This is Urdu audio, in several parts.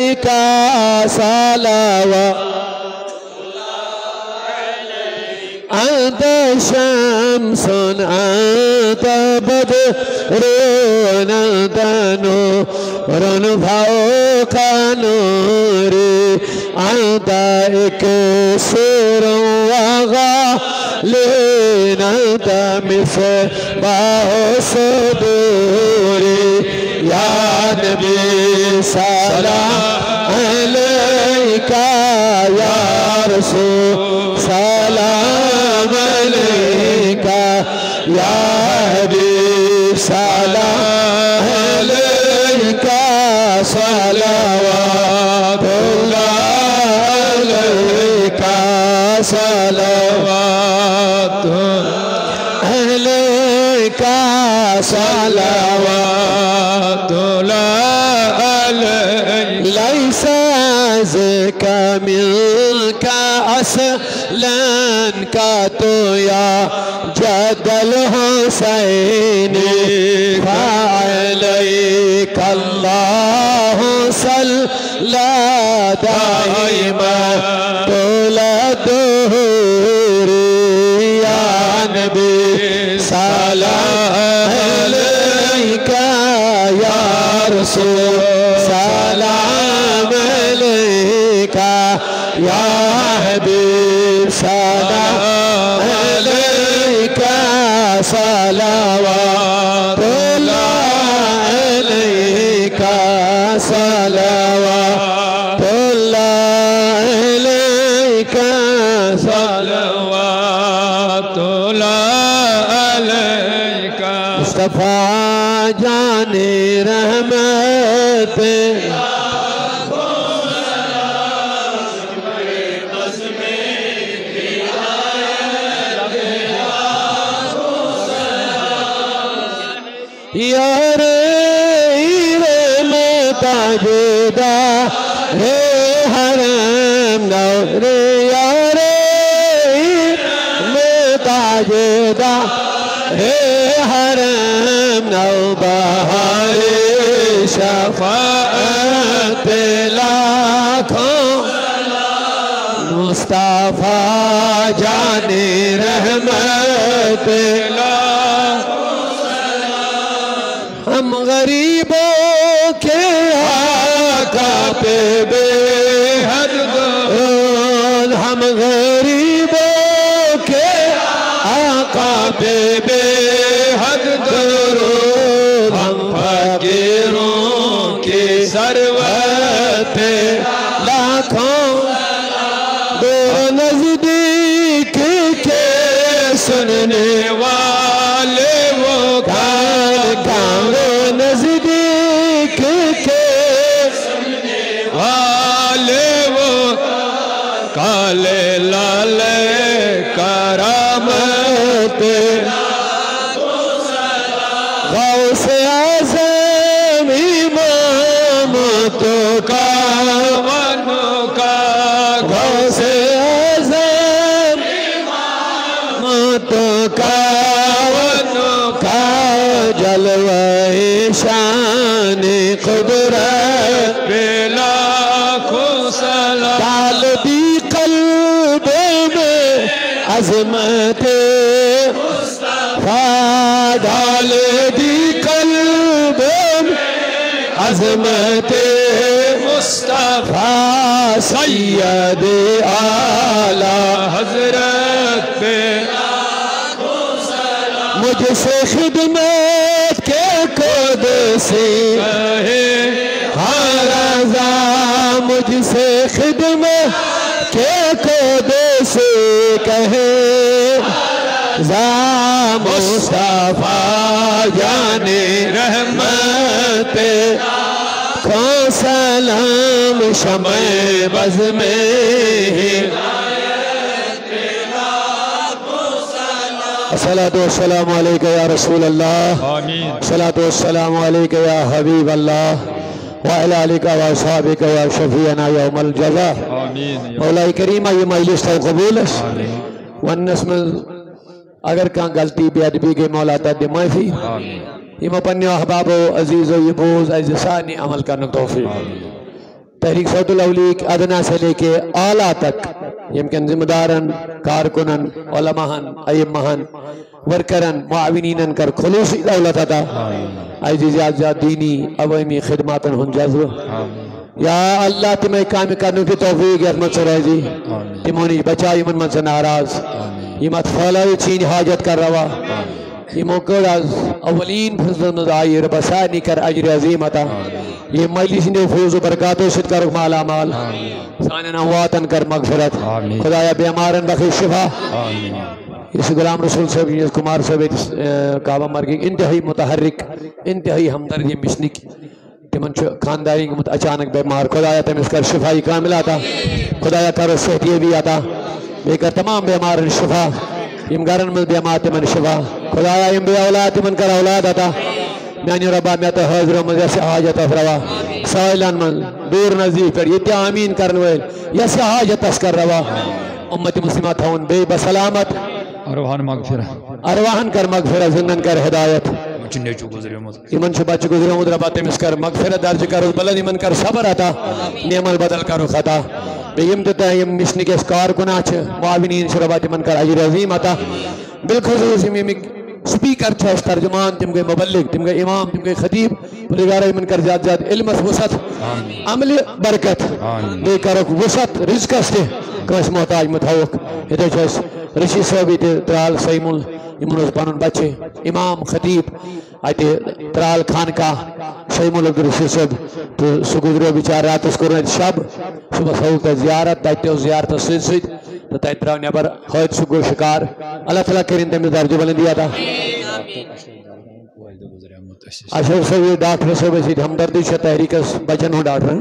کا صلوات أنت شمس أنت بدر أنت نور فوق نوري أنت إكسر وغالين أنت مصباح صدوري يا نبي سلام عليك يا حبيب سلام عليك صلوات الله عليك صلوات ذاك منك أصلا كاتو يا جد الحسين فعليك الله صلى دائما. طول يا حبيب سلام عليك صلوات الله عليك صلوات الله عليك صلوات الله عليك. مصطفى جاني یار رے متا جدا رے حرم نو رے یار متا جدا رے حرم نو بہار شفاعت لاکھوں مصطفیٰ جان رحمت ہم آقا پہ بے حد درود ہم فقیروں کے سروت لاکھوں دو نزدیک کے سننے والے وہ گھر گاؤں نزدیک کے سننے والے وہ کالے قدرت بلا سلام۔ ڈال دی قلب میں عظمت مصطفیٰ ڈال دی قلب میں عظمت مصطفیٰ۔ سید اعلی۔ حضرت پہ مجھ سے خدمت کے قدسی کے قدس کہے زا مصطفیٰ جانے رحمت کو سلام شمع بز میں الصلاة والسلام عليك يا رسول الله آمین۔ الصلاة والسلام عليك يا حبيب الله وعلى آلك وأصحابك يا شفيعنا يوم الجزاء. آمین مولا کریم یہ مجلس تو قبول ونس میں اگر کان غلطی بے ادبی کے مولا تا دے معافی. یہ پنیو احباب و عزیز و یبوز عزیز ثانی عمل کرنے توفیق. تحریک صوت الاولیق ادنا سے لے کے اعلیٰ تک یمکن ذمہ دارن کارکنن علماءن ائمہن ورکرن معاونینن کر خلوصی دولت عطا زیاد زیاد دینی عوامی خدماتن ہن جذب۔ یا اللہ تمہیں کام کرنے کی توفیق یتمت سے رہزی تمہونی بچا یمن من سے ناراض۔ یمت فعلائی چین حاجت کر روا۔ یہ موقع از اولین فضل مز آئی رب سانی کر اجر عظیم عطا یہ مجلس نے فوز و برکاتو ست کر مالا مال سانن امواتن کر مغفرت۔ خدایا بیمارن بخش شفا۔ اس غلام رسول صاحب یہ کمار صاحب کعبہ مرگی انتہائی متحرک، انتہائی ہمدرد یہ مشنک تمن چھ گمت اچانک بیمار خدایا تمس کر شفائی کامل عطا خدایا کر صحت یہ بھی عطا بے کر تمام بیمارن شفا، یم گرن من بیمار تمن شفا، خدایا یم بے اولاد تمن کر اولاد عطا میانی ربا میں تو حاضر من جیسے حاجت افروا سائلان من دور نزدیک پر یہ آمین کرن ویل جیسے حاجت اس کر روا، امت مسلمہ تھون بے بسلامت ارواحان مغفرہ ارواحن کر مغفرت زندن کر ہدایت چنے چو گزرے مز یمن چھ بچ گزرے ربا تمس کر مغفرت درج کر بلد یمن کر صبر عطا نعمل بدل کرو خطا بے یم تتا یم مشنی کے کار گناہ چھ معاونین چھ ربا تمن کر اجر عظیم عطا بالخصوص یم یمک سپیکر چھا اس ترجمان تم گئے مبلغ تم گئے امام تم گئے خطیب بلگارہ یمن کر زیاد زیاد علم اس وسط عمل برکت بے کرک وسط رزق استے کس محتاج متحوق یہ چھا اس رشی صاحبی تے ترال سیمول یمن اس پانون بچے امام خطیب آئیتے ترال خان کا سیمول عبد الرشی صاحب تو سگودرو بیچار رات اس کرنے شب صبح سہولت زیارت تائیتے زیارت سید سید تو تائیت راو نیبر خواہد سگو شکار۔ اللہ تعالیٰ کرین تیمی درجو بلندی آتا اشرف صاحب ڈاکٹر صاحب سید ہمدردی شہ تحریک بچن ہوں ڈاکٹر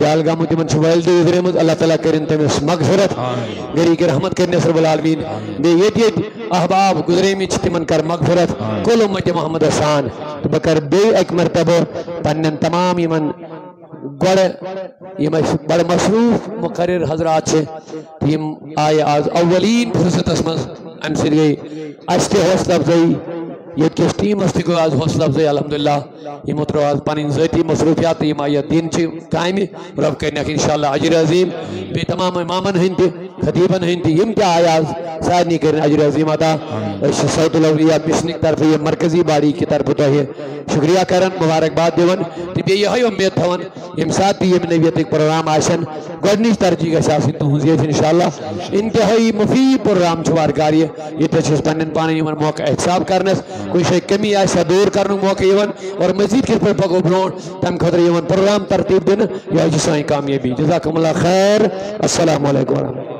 دیال گامو تیمن شوائل دی ادھر مز اللہ تعالیٰ کرن تیمس مغفرت گری کے رحمت کرنے سر بالعالمین بے یہ یہ احباب گزرے میں تیمن کر مغفرت۔ کل امت محمد حسان تو بکر بے ایک مرتبہ پنن تمام یمن گڑ یہ بڑ مصروف مقرر حضرات سے یم آئے آز اولین فرصت اسمز ام سے گئی اشتے حوصلہ افزائی، یہ کس ٹیم اس کو آج حوصلہ افزائی، الحمدللہ۔ یہ مطلب مترو آج پانین ذاتی مصروفیات، یہ مایا دین چی قائمی رب کرنے کہ انشاءاللہ عجر عظیم۔ بے تمام امامن ہند خطیبن ہنتی یم کیا آیا سادنی کرنے عجر عظیم آتا۔ سعود الاولیاء مشنک طرف یہ مرکزی باری کی طرف تو ہے۔ شکریہ کرن مبارکباد دیون۔ تی بے یہ امید تھون یم ساتھ بھی یم نویت ایک پروگرام آشن۔ گوڑنیش ترجیح کا شاسی تو ہوں زیف انشاءاللہ۔ انتہائی مفید پروگرام چھوار کاری ہے۔ یہ تشخص پنن پانے یمن موقع احساب کرنس کوئی شئی کمی ایسا دور کرنو موقع یمن۔ اور مزید کس پر پکو برون تم خطر یمن پروگرام ترتیب دن۔ یا جسائیں کامیابی۔ جزاکم اللہ خیر۔ السلام علیکم ورحمۃ